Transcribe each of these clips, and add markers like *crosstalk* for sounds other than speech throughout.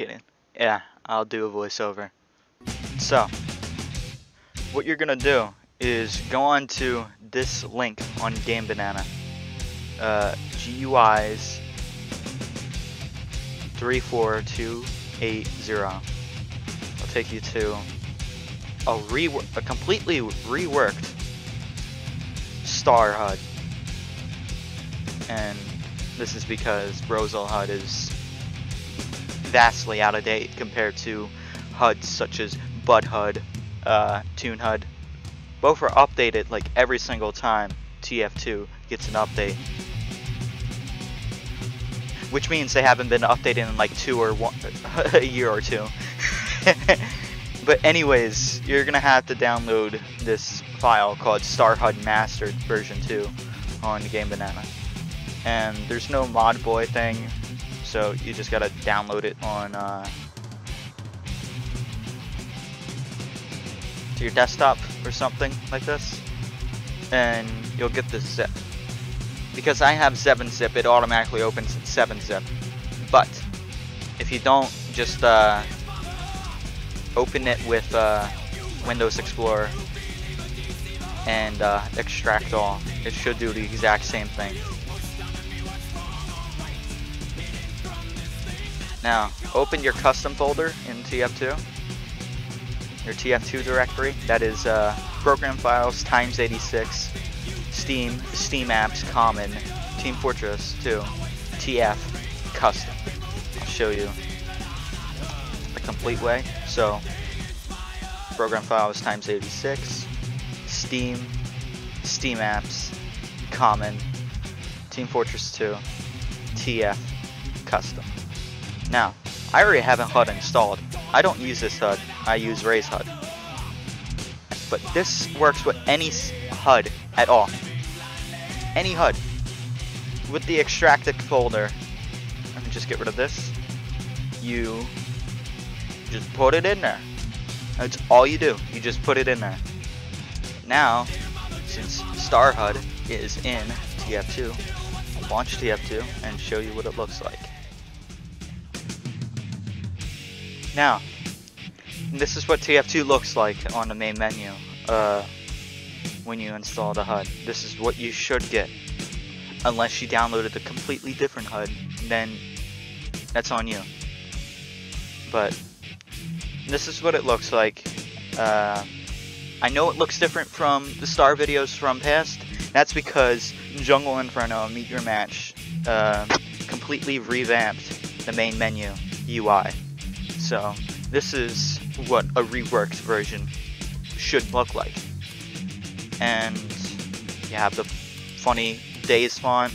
Kidding. Yeah, I'll do a voiceover. So, what you're gonna do is go on to this link on Game Banana. Uh, GUIs 34280. I'll take you to a rework, a completely reworked Star HUD. And this is because Broesel HUD is vastly out of date compared to HUDs such as Bud HUD, uh, Toon HUD. Both are updated like every single time TF2 gets an update. Which means they haven't been updated in like two or one, *laughs* a year or two. *laughs* but anyways, you're gonna have to download this file called Star HUD Mastered version 2 on Game Banana. And there's no mod boy thing, so you just gotta download it on uh, to your desktop or something like this, and you'll get this zip. Because I have 7-zip, it automatically opens in 7-zip. But if you don't just uh, open it with uh, Windows Explorer and uh, extract all, it should do the exact same thing. Now, open your custom folder in TF2, your TF2 directory, that is uh, program files times 86, Steam, Steam apps, common, Team Fortress 2, TF, custom. I'll show you the complete way. So, program files times 86, Steam, Steam apps, common, Team Fortress 2, TF, custom. Now, I already have a HUD installed. I don't use this HUD, I use Ray's HUD. But this works with any HUD at all. Any HUD. With the extracted folder, let me just get rid of this. You just put it in there. That's all you do. You just put it in there. Now, since Star HUD is in TF2, I'll launch TF2 and show you what it looks like. Now, this is what TF2 looks like on the main menu uh, when you install the HUD. This is what you should get. Unless you downloaded a completely different HUD, then that's on you. But this is what it looks like. Uh, I know it looks different from the star videos from past. That's because Jungle Inferno Meet Your Match uh, completely revamped the main menu UI. So this is what a reworked version should look like. And you have the funny days font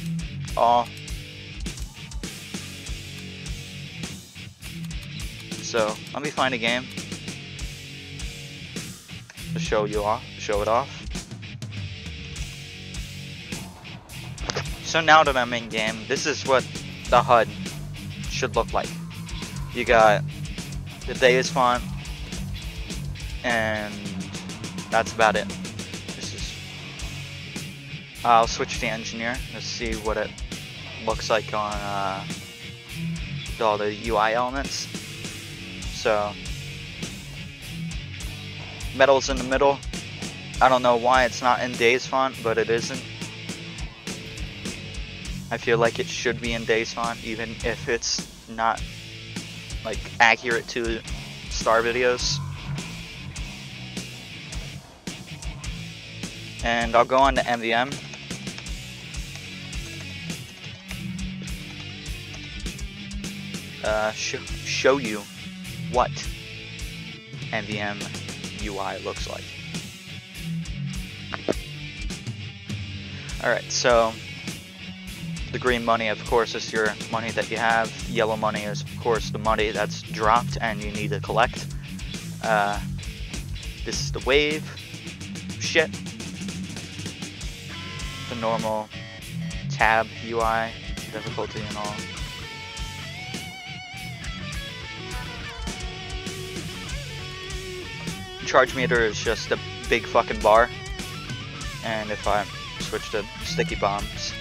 all. So let me find a game to show you off, show it off. So now that I'm in game, this is what the HUD should look like. You got the Deus font, and that's about it. This is. I'll switch to engineer to see what it looks like on uh, all the UI elements. So, metal's in the middle. I don't know why it's not in Days font, but it isn't. I feel like it should be in Days font, even if it's not like accurate to star videos. And I'll go on to MVM. Uh, sh show you what MVM UI looks like. Alright, so the green money, of course, is your money that you have. Yellow money is, of course, the money that's dropped and you need to collect. Uh, this is the wave shit. The normal tab UI, difficulty and all. Charge meter is just a big fucking bar. And if I switch to sticky bombs,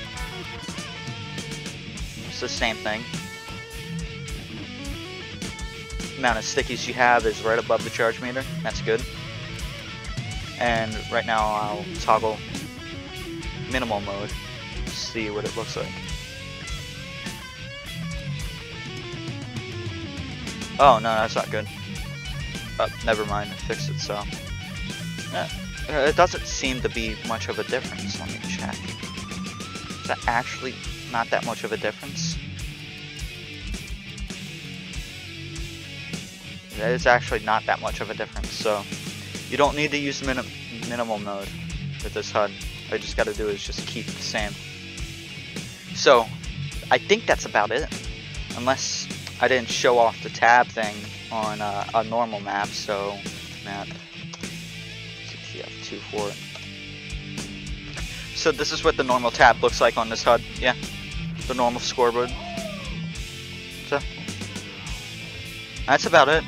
the same thing. amount of stickies you have is right above the charge meter. That's good. And right now I'll toggle minimal mode, see what it looks like. Oh, no, that's not good. Oh, never mind, it fixed itself. Uh, it doesn't seem to be much of a difference. Let me check. Is that actually not that much of a difference? Is actually not that much of a difference, so you don't need to use minim minimal mode with this HUD. All you just gotta do is just keep the same. So, I think that's about it. Unless I didn't show off the tab thing on uh, a normal map, so map ctf_2fort. So this is what the normal tab looks like on this HUD, yeah. The normal scoreboard. So, that's about it.